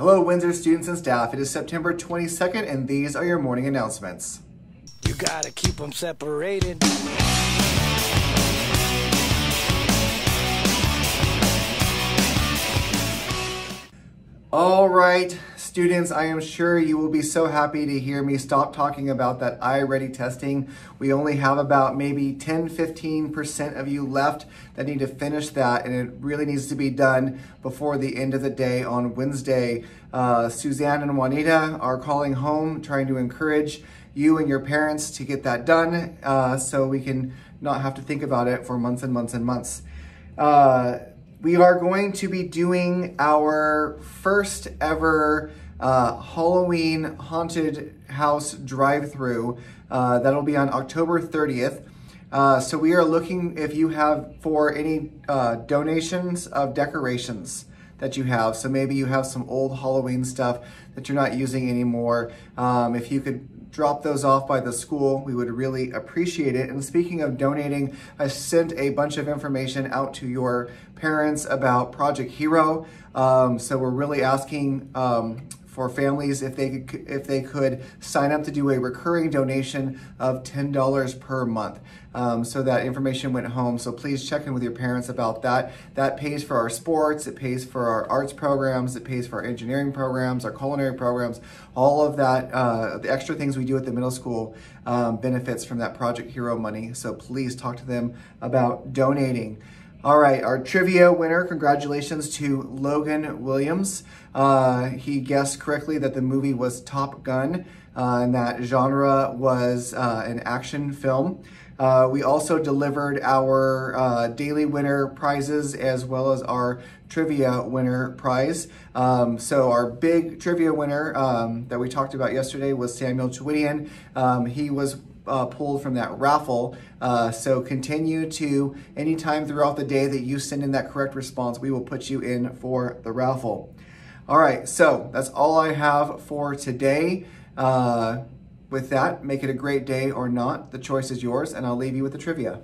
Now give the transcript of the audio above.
Hello, Windsor students and staff. It is September 22nd, and these are your morning announcements. You gotta keep them separated. All right, students, I am sure you will be so happy to hear me stop talking about that iReady testing. We only have about maybe 10, 15% of you left that need to finish that, and it really needs to be done before the end of the day on Wednesday. Uh, Suzanne and Juanita are calling home, trying to encourage you and your parents to get that done uh, so we can not have to think about it for months and months and months. Uh, we are going to be doing our first ever uh, Halloween haunted house drive-through. Uh, that'll be on October 30th. Uh, so we are looking if you have for any uh, donations of decorations that you have. So maybe you have some old Halloween stuff that you're not using anymore. Um, if you could drop those off by the school. We would really appreciate it. And speaking of donating, I sent a bunch of information out to your parents about Project Hero. Um, so we're really asking um, for families if they could, if they could sign up to do a recurring donation of $10 per month. Um, so that information went home. So please check in with your parents about that. That pays for our sports, it pays for our arts programs, it pays for our engineering programs, our culinary programs, all of that, uh, the extra things we do at the middle school um, benefits from that Project Hero money. So please talk to them about donating. All right, our trivia winner, congratulations to Logan Williams. Uh, he guessed correctly that the movie was Top Gun, uh, and that genre was uh, an action film. Uh, we also delivered our uh, daily winner prizes as well as our trivia winner prize. Um, so our big trivia winner um, that we talked about yesterday was Samuel Chewinian. Um, he was uh, pulled from that raffle. Uh, so continue to, anytime throughout the day that you send in that correct response, we will put you in for the raffle. All right, so that's all I have for today. Uh, with that, make it a great day or not. The choice is yours, and I'll leave you with the trivia.